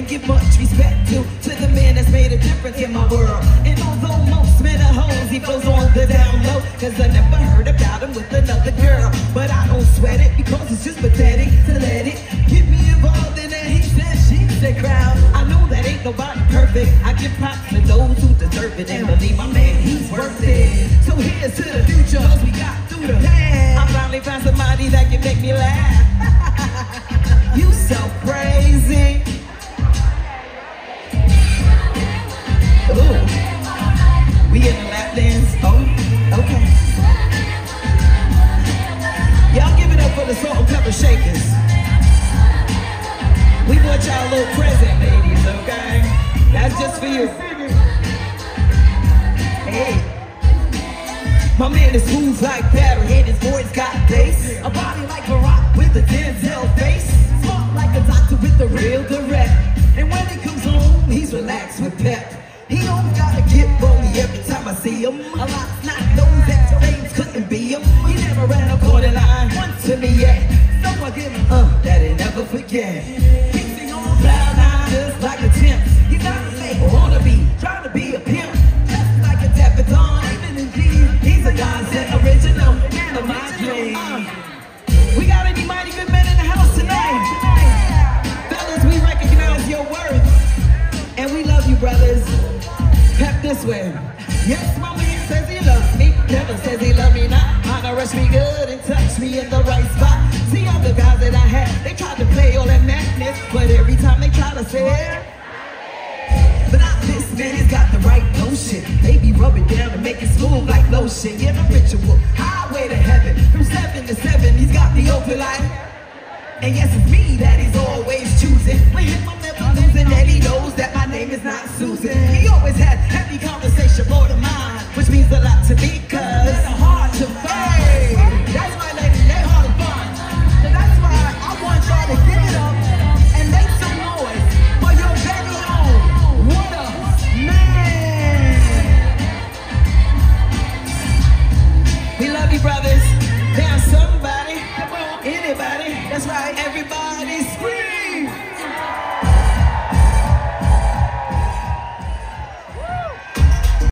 and give much respect to to the man that's made a difference in my world. Cause I never heard about him with another girl. But I don't sweat it because it's just pathetic to let it get me involved in that he said, she said crowd. I know that ain't nobody perfect. I give props to those who deserve it and believe my man, he's worth it. So here's to the future, cause we got through the past. I finally found somebody that can make me laugh. A little present, ladies, okay? That's just for you. Hey. My man is smooth like battery, and his voice got bass. A body like a rock with a Denzel face. Smart like a doctor with the real direct. And when he comes home, he's relaxed with pep. He don't gotta get rolly every time I see him. A lot's not knows that James couldn't be him. He never ran a quarter line once to me yet. So I give him uh, that he never forget. This way. Yes, my man says he loves me. Never says he love me not. Wanna rush me good and touch me in the right spot. See all the guys that I had, they tried to play all that madness, but every time they try to say. But not this man, he's got the right notion. They be rubbing down and make it smooth like lotion. Yeah, the ritual, highway to heaven. From seven to seven, he's got the open light. And yes, it's me that he's always choosing. With him, I'm never losing, and he knows is there's somebody, anybody, that's why everybody screams.